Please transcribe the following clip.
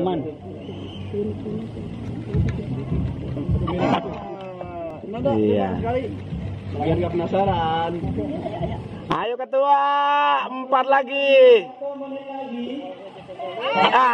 Roman. Iya. Biar nggak penasaran. Ayo ketua, empat lagi. Ah.